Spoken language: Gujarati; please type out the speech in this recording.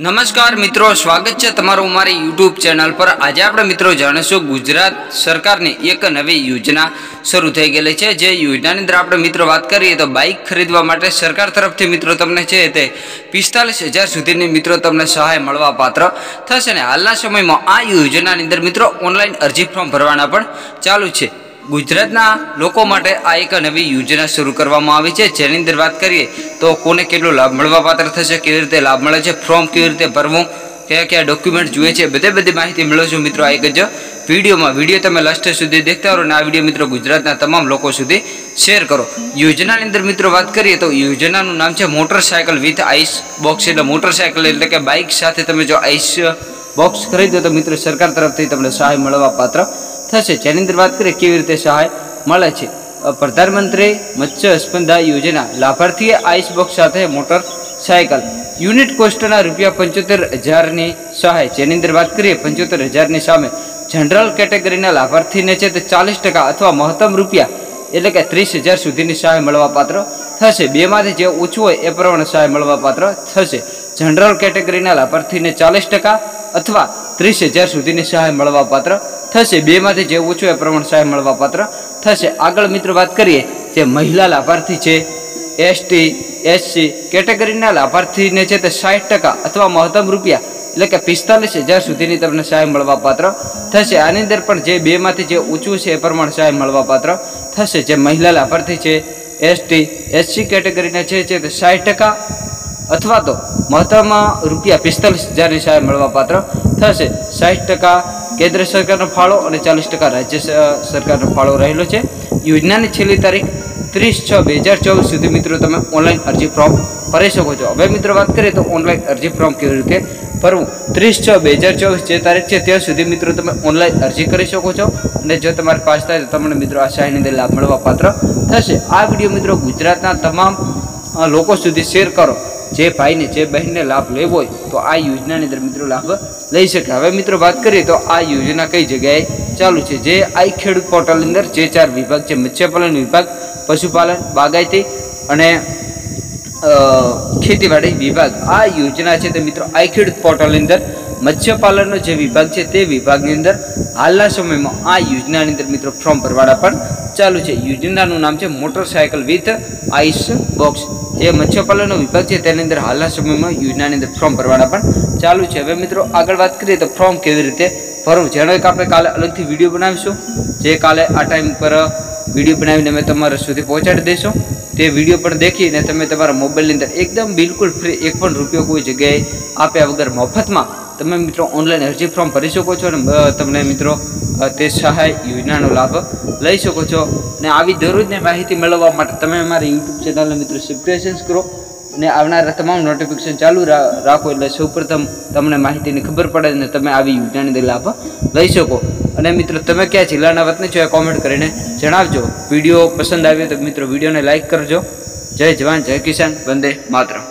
નમસ્કાર મિત્રો, સ્વાગત છે તમારું મારી યુટ્યુબ ચેનલ પર. આજે આપણે મિત્રો જાણીશું ગુજરાત સરકારની એક નવી યોજના શરૂ થઈ ગયેલી છે. જે યોજનાની અંદર આપણે મિત્રો વાત કરીએ તો બાઇક ખરીદવા માટે સરકાર તરફથી મિત્રો તમને છે તે પિસ્તાલીસ હજાર સુધીની મિત્રો તમને સહાય મળવા પાત્ર થશે ને હાલના સમયમાં આ યોજનાની અંદર મિત્રો ઓનલાઈન અરજી ફોર્મ ભરવાના પણ ચાલુ છે. ગુજરાતના લોકો માટે આ એક નવી યોજના શરૂ કરવામાં આવી છે. જેની અંદર વાત કરીએ તો કોને કેટલો લાભ મળવા પાત્ર થશે, કેવી રીતે લાભ મળે છે, ફોર્મ કેવી રીતે ભરવું, કયા કયા ડોક્યુમેન્ટ જોઈએ છે, બધે બધી માહિતી મેળવશો મિત્રો આ એક જ વિડીયોમાં. વીડિયો તમે લાસ્ટ સુધી દેખતા રહો અને આ વીડિયો મિત્રો ગુજરાતના તમામ લોકો સુધી શેર કરો. યોજનાની અંદર મિત્રો વાત કરીએ તો યોજનાનું નામ છે મોટરસાયકલ વિથ આઈસ બોક્સ એટલે મોટરસાયકલ એટલે કે બાઇક સાથે તમે જો આઈસ બોક્સ ખરીદો તો મિત્રો સરકાર તરફથી તમને સહાય મળવા પાત્ર થશે. જેની અંદર વાત કરીએ કેવી રીતે સહાય મળે છે. પ્રધાનમંત્રી મત્સ્ય સ્પંદા યોજના. લાભાર્થીએ આઈસ બોક્સ સાથે મોટર સાયકલ. યુનિટ કોસ્ટના રૂપિયા પંચોતેર હજારની સહાય. જેની અંદર વાત કરીએ, પંચોતેર હજારની સામે જનરલ કેટેગરીના લાભાર્થીને છે તે ચાલીસ ટકા અથવા મહત્તમ રૂપિયા, એટલે કે ત્રીસ હજાર સુધીની સહાય મળવા પાત્ર થશે. બેમાંથી જે ઓછું હોય એ પ્રમાણે સહાય મળવા પાત્ર થશે. જનરલ કેટેગરીના લાભાર્થીને ચાલીસ ટકા અથવા ત્રીસ હજાર સુધીની સહાય મળવા પાત્ર થશે. બેમાંથી જે ઓછું એ પ્રમાણે સહાય મળવા પાત્ર થશે. આગળ મિત્રો વાત કરીએ, જે મહિલા લાભાર્થી છે, એસટી, એસસી કેટેગરીના લાભાર્થીને છે તે સાઠ ટકા અથવા મહત્તમ રૂપિયા એટલે કે પિસ્તાલીસ હજાર સુધીની તમને સહાય મળવા પાત્ર થશે. આની અંદર પણ જે બેમાંથી જે ઊંચું છે એ પ્રમાણે સહાય મળવા પાત્ર થશે. જે મહિલા લાભાર્થી છે, એસટી, એસસી કેટેગરીના છે તે સાઠ ટકા અથવા તો મહત્તમ રૂપિયા પિસ્તાલીસ હજારની સહાય મળવા પાત્ર થશે. સાઠ ટકા કેન્દ્ર સરકારનો ફાળો અને ચાલીસ ટકા રાજ્ય સરકારનો ફાળો રહેલો છે. યોજનાની છેલ્લી તારીખ ત્રીસ છ બે હજાર ચોવીસ સુધી મિત્રો તમે ઓનલાઈન અરજી ફોર્મ ભરી શકો છો. હવે મિત્રો વાત કરીએ તો ઓનલાઈન અરજી ફોર્મ કેવી રીતે ભરવું? ત્રીસ છ બે હજાર ચોવીસ જે તારીખ છે ત્યાં સુધી મિત્રો તમે ઓનલાઈન અરજી કરી શકો છો અને જો તમારે પાસ થાય તો તમને મિત્રો આ સહાયની અંદર લાભ મળવા પાત્ર થશે. આ વીડિયો મિત્રો ગુજરાતના તમામ લોકો સુધી શેર કરો. જે ભાઈને જે બહેનને લાભ લેવો હોય તો આ યોજનાની અંદર મિત્રો લાભ લઈ શકે. હવે મિત્રો વાત કરીએ તો આ યોજના કઈ જગ્યાએ ચાલુ છે? જે આઈ ખેડૂત પોર્ટલની અંદર જે ચાર વિભાગ છે, મત્સ્યપાલન વિભાગ, પશુપાલન, બાગાયતી અને ખેતીવાડી વિભાગ. આ યોજના છે તે મિત્રો આઈ ખેડૂત પોર્ટલની અંદર મત્સ્યપાલનનો જે વિભાગ છે તે વિભાગની અંદર હાલના સમયમાં આ યોજનાની અંદર મિત્રો ફોર્મ ભરવાડા પણ ચાલુ છે. યોજનાનું નામ છે મોટરસાયકલ વિથ આઈસ બોક્સ. જે મત્સ્યપાલનનો વિભાગ છે તેની અંદર હાલના સમયમાં યોજનાની અંદર ફોર્મ ભરવાડા પણ ચાલુ છે. હવે મિત્રો આગળ વાત કરીએ તો ફોર્મ કેવી રીતે ભરવું? જેનો એક આપણે કાલે અલગથી વીડિયો બનાવીશું. જે કાલે આ ટાઈમ પર વીડિયો બનાવીને અમે તમારા સુધી પહોંચાડી દઈશું. તે વીડિયો પણ દેખીને તમે તમારા મોબાઈલની અંદર એકદમ બિલકુલ ફ્રી એક પણ રૂપિયો કોઈ જગ્યાએ આપ્યા વગર મફતમાં તમે મિત્રો ઓનલાઈન અરજી ફોર્મ ભરી શકો છો અને તમને મિત્રો તે સહાય યોજનાનો લાભ લઈ શકો છો. અને આવી દરરોજની માહિતી મેળવવા માટે તમે અમારી યુટ્યુબ ચેનલને મિત્રો સબસ્ક્રિપ્શન કરો. અને આવનારા તમામ નોટિફિકેશન ચાલુ રાખો એટલે સૌપ્રથમ તમને માહિતીની ખબર પડે અને તમે આવી યોજનાની લાભ લઈ શકો. અને મિત્રો, તમે કયા જિલ્લાના વતની છો એ કોમેન્ટ કરીને જણાવજો. વીડિયો પસંદ આવ્યો તો મિત્રો, વિડીયોને લાઈક કરજો. જય જવાન, જય કિસાન, વંદે માતરમ.